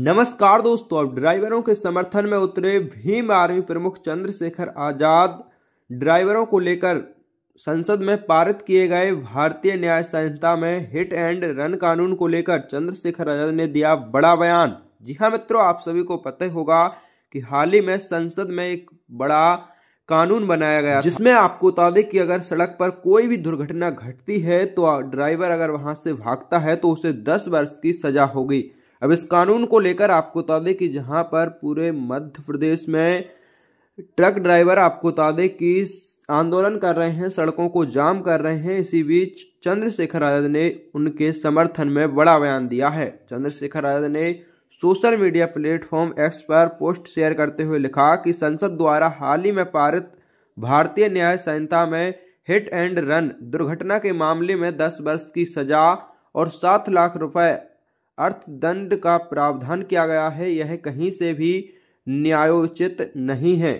नमस्कार दोस्तों, अब ड्राइवरों के समर्थन में उतरे भीम आर्मी प्रमुख चंद्रशेखर आज़ाद। ड्राइवरों को लेकर संसद में पारित किए गए भारतीय न्याय संहिता में हिट एंड रन कानून को लेकर चंद्रशेखर आज़ाद ने दिया बड़ा बयान। जी हाँ मित्रों, आप सभी को पता होगा कि हाल ही में संसद में एक बड़ा कानून बनाया गया जिसमें आपको बता दें कि अगर सड़क पर कोई भी दुर्घटना घटती है तो ड्राइवर अगर वहाँ से भागता है तो उसे 10 वर्ष की सजा होगी। अब इस कानून को लेकर आपको बता दें कि जहाँ पर पूरे मध्य प्रदेश में ट्रक ड्राइवर आपको बता दें कि आंदोलन कर रहे हैं, सड़कों को जाम कर रहे हैं। इसी बीच चंद्रशेखर आज़ाद ने उनके समर्थन में बड़ा बयान दिया है। चंद्रशेखर आज़ाद ने सोशल मीडिया प्लेटफॉर्म एक्स पर पोस्ट शेयर करते हुए लिखा कि संसद द्वारा हाल ही में पारित भारतीय न्याय संहिता में हिट एंड रन दुर्घटना के मामले में 10 वर्ष की सजा और सात लाख रुपए अर्थदंड का प्रावधान किया गया है, यह कहीं से भी न्यायोचित नहीं है।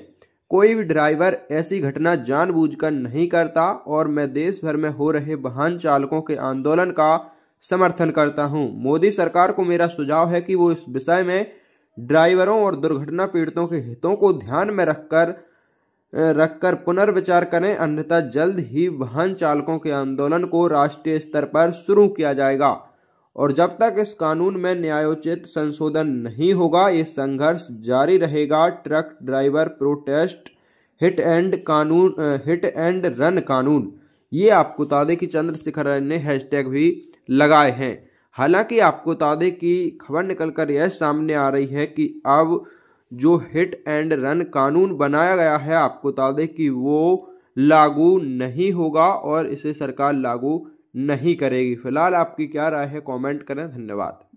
कोई भी ड्राइवर ऐसी घटना जानबूझकर नहीं करता और मैं देश भर में हो रहे वाहन चालकों के आंदोलन का समर्थन करता हूँ। मोदी सरकार को मेरा सुझाव है कि वो इस विषय में ड्राइवरों और दुर्घटना पीड़ितों के हितों को ध्यान में रखकर रखकर पुनर्विचार करें, अन्यथा जल्द ही वाहन चालकों के आंदोलन को राष्ट्रीय स्तर पर शुरू किया जाएगा। और जब तक इस कानून में न्यायोचित संशोधन नहीं होगा, ये संघर्ष जारी रहेगा। Truck driver protest, hit and कानून हिट एंड रन कानून। ये आपको बता दें कि चंद्रशेखर ने हैशटैग भी लगाए हैं। हालाँकि आपको बता दें कि खबर निकलकर यह सामने आ रही है कि अब जो हिट एंड रन कानून बनाया गया है, आपको बता दें कि वो लागू नहीं होगा और इसे सरकार लागू नहीं करेगी। फ़िलहाल आपकी क्या राय है? कमेंट करें। धन्यवाद।